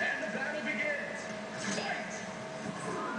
And the battle begins. Fight!